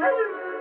Hello.